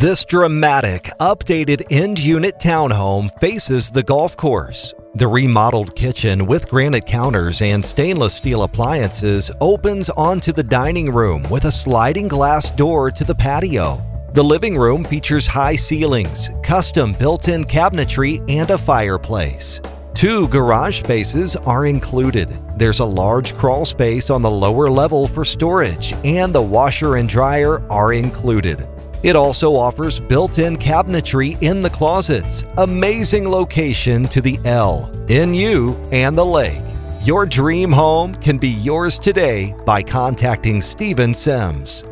This dramatic, updated end unit townhome faces the golf course. The remodeled kitchen with granite counters and stainless steel appliances opens onto the dining room with a sliding glass door to the patio. The living room features high ceilings, custom built-in cabinetry, and a fireplace. Two garage spaces are included. There's a large crawl space on the lower level for storage, and the washer and dryer are included. It also offers built-in cabinetry in the closets. Amazing location to the L, NU, and the lake. Your dream home can be yours today by contacting Steven Sims.